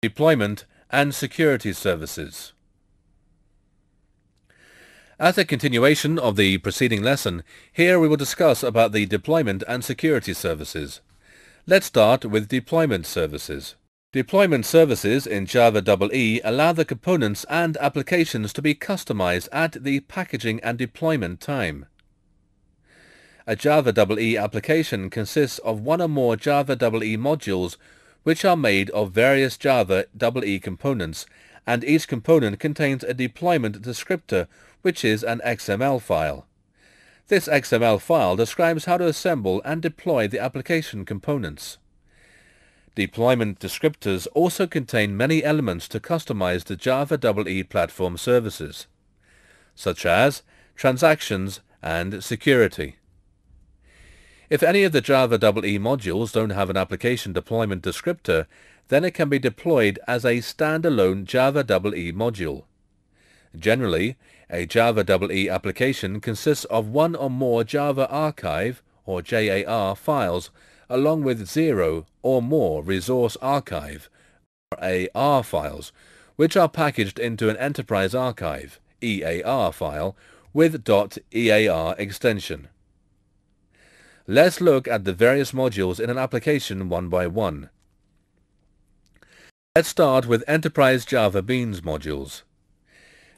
deployment and security services. As a continuation of the preceding lesson, here we will discuss about the deployment and security services. Let's start with deployment services. Deployment services in Java EE allow the components and applications to be customized at the packaging and deployment time. A Java EE application consists of one or more Java EE modules which are made of various Java EE components, and each component contains a deployment descriptor, which is an XML file. This XML file describes how to assemble and deploy the application components. Deployment descriptors also contain many elements to customize the Java EE platform services, such as transactions and security. If any of the Java EE modules don't have an application deployment descriptor, then it can be deployed as a standalone Java EE module. Generally, a Java EE application consists of one or more Java archive or JAR files along with zero or more resource archive or AR files, which are packaged into an enterprise archive EAR file with .EAR extension. Let's look at the various modules in an application one by one. Let's start with Enterprise Java Beans modules.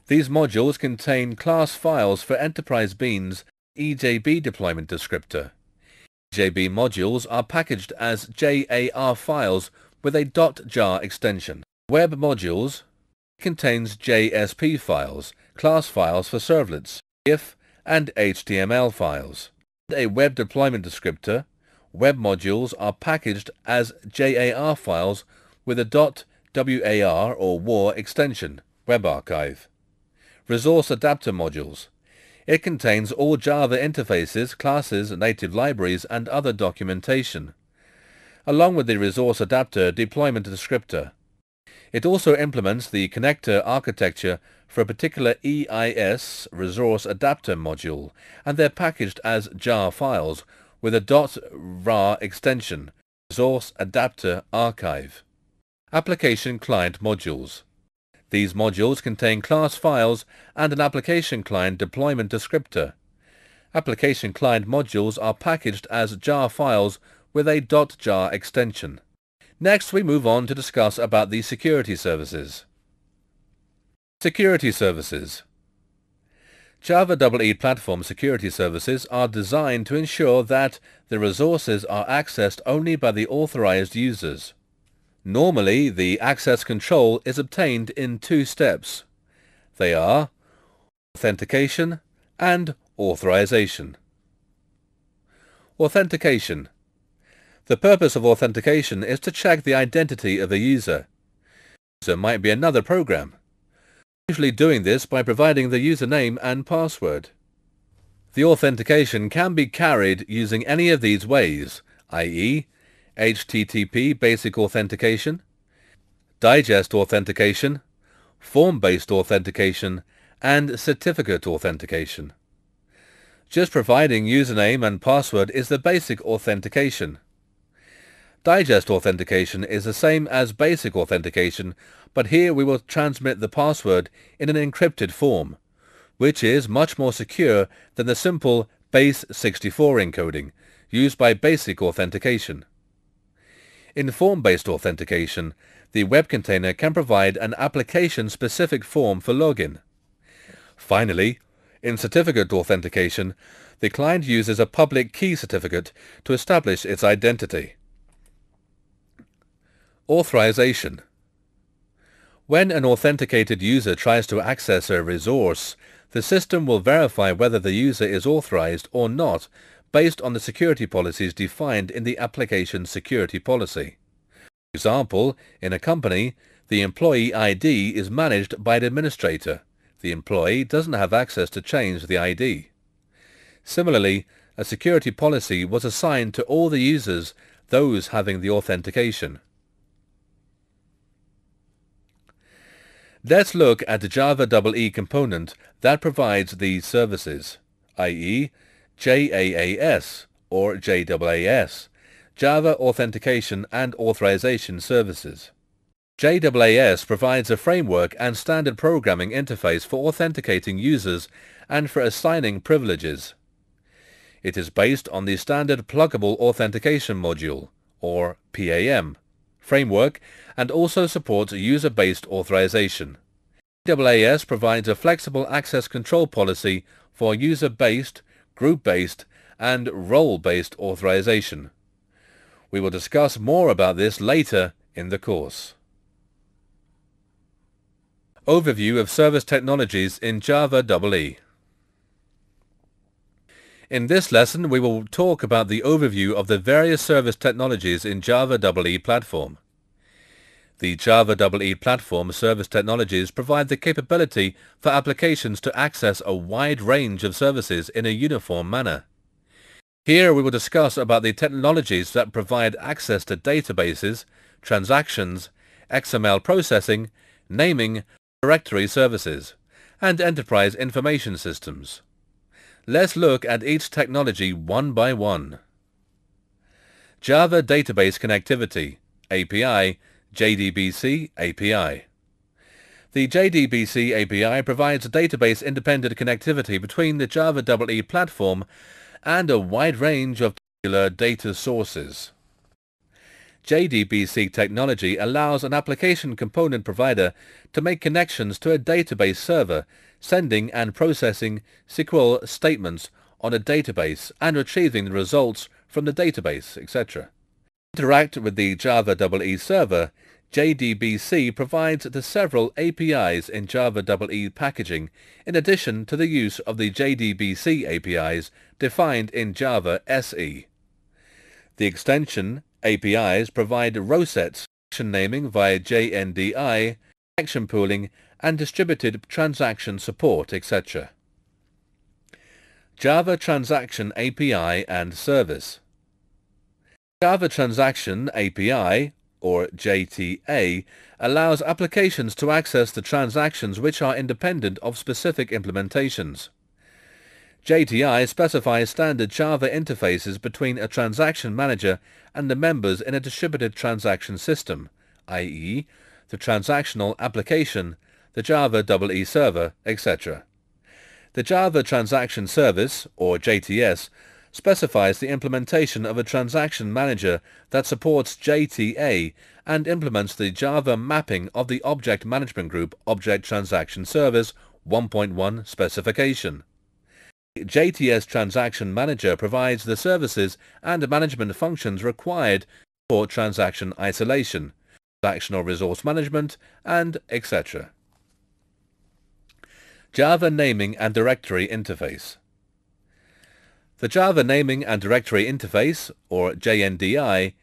These modules contain class files for Enterprise Beans EJB deployment descriptor. EJB modules are packaged as JAR files with a .jar extension. Web modules contains JSP files, class files for servlets, GIF and HTML files a web deployment descriptor, web modules are packaged as JAR files with a .war or WAR extension, Web Archive. Resource Adapter modules. It contains all Java interfaces, classes, native libraries, and other documentation, along with the Resource Adapter deployment descriptor. It also implements the connector architecture for a particular EIS resource adapter module, and they're packaged as jar files with a .rar extension, Resource Adapter Archive. Application Client Modules. These modules contain class files and an application client deployment descriptor. Application client modules are packaged as jar files with a .jar extension. Next, we move on to discuss about the security services. Security services. Java EE platform security services are designed to ensure that the resources are accessed only by the authorized users. Normally, the access control is obtained in two steps. They are authentication and authorization. Authentication the purpose of authentication is to check the identity of a user. User might be another program, usually doing this by providing the username and password. The authentication can be carried using any of these ways, i.e. HTTP basic authentication, digest authentication, form-based authentication, and certificate authentication. Just providing username and password is the basic authentication. Digest authentication is the same as basic authentication, but here we will transmit the password in an encrypted form, which is much more secure than the simple base64 encoding used by basic authentication. In form-based authentication, the web container can provide an application-specific form for login. Finally, in certificate authentication, the client uses a public key certificate to establish its identity. Authorization When an authenticated user tries to access a resource, the system will verify whether the user is authorized or not based on the security policies defined in the application security policy. For example, in a company, the employee ID is managed by an administrator. The employee doesn't have access to change the ID. Similarly, a security policy was assigned to all the users, those having the authentication. Let's look at the Java EE component that provides these services, i.e. JAAS or JAAS, Java Authentication and Authorization Services. JAAS provides a framework and standard programming interface for authenticating users and for assigning privileges. It is based on the Standard Pluggable Authentication Module, or PAM, framework and also supports user-based authorization. JAAS provides a flexible access control policy for user-based, group-based, and role-based authorization. We will discuss more about this later in the course. Overview of Service Technologies in Java EE. In this lesson, we will talk about the overview of the various service technologies in Java EE platform. The Java EE platform service technologies provide the capability for applications to access a wide range of services in a uniform manner. Here we will discuss about the technologies that provide access to databases, transactions, XML processing, naming, directory services, and enterprise information systems. Let's look at each technology one by one. Java Database Connectivity, API, JDBC API. The JDBC API provides database-independent connectivity between the Java EE platform and a wide range of data sources. JDBC technology allows an application component provider to make connections to a database server, sending and processing SQL statements on a database and retrieving the results from the database, etc. Interact with the Java EE server, JDBC provides the several APIs in Java EE packaging in addition to the use of the JDBC APIs defined in Java SE. The extension APIs provide row sets, action naming via JNDI, action pooling, and distributed transaction support, etc. Java Transaction API and Service Java Transaction API, or JTA, allows applications to access the transactions which are independent of specific implementations. JTA specifies standard Java interfaces between a transaction manager and the members in a distributed transaction system, i.e., the transactional application, the Java EE server, etc. The Java Transaction Service, or JTS, specifies the implementation of a transaction manager that supports JTA and implements the Java mapping of the Object Management Group Object Transaction Service 1.1 specification. JTS Transaction Manager provides the services and management functions required for transaction isolation, transactional resource management, and etc. Java Naming and Directory Interface The Java Naming and Directory Interface, or JNDI,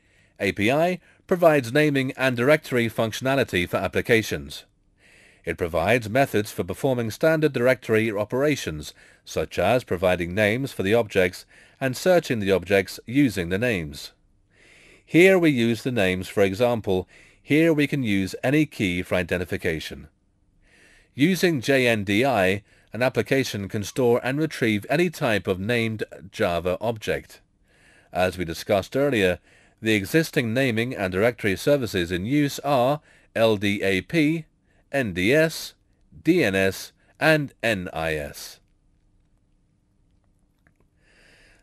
API provides naming and directory functionality for applications. It provides methods for performing standard directory operations, such as providing names for the objects and searching the objects using the names. Here we use the names, for example, here we can use any key for identification. Using JNDI, an application can store and retrieve any type of named Java object. As we discussed earlier, the existing naming and directory services in use are LDAP, NDS, DNS, and NIS.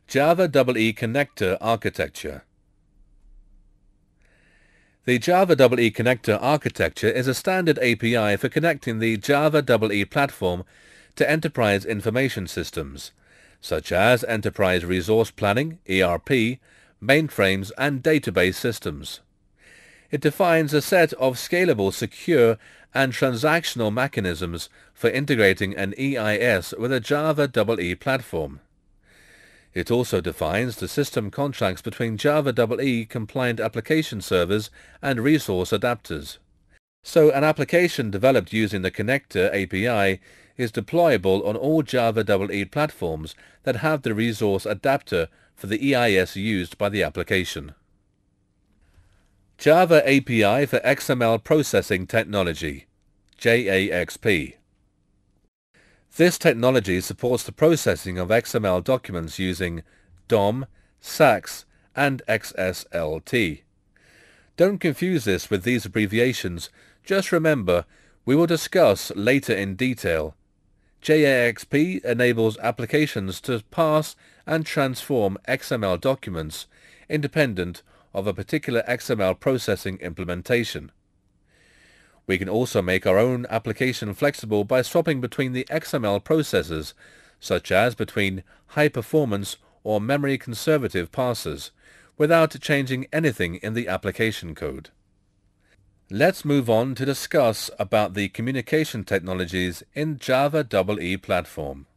Java EE Connector Architecture The Java EE Connector architecture is a standard API for connecting the Java EE platform to enterprise information systems, such as enterprise resource planning, ERP, mainframes, and database systems. It defines a set of scalable, secure, and transactional mechanisms for integrating an EIS with a Java EE platform. It also defines the system contracts between Java EE compliant application servers and resource adapters. So an application developed using the Connector API is deployable on all Java EE platforms that have the resource adapter for the EIS used by the application. Java API for XML Processing Technology, JAXP. This technology supports the processing of XML documents using DOM, SAX, and XSLT. Don't confuse this with these abbreviations. Just remember, we will discuss later in detail. JAXP enables applications to parse and transform XML documents independent of a particular XML processing implementation. We can also make our own application flexible by swapping between the XML processors, such as between high-performance or memory-conservative parsers, without changing anything in the application code. Let's move on to discuss about the communication technologies in Java EE platform.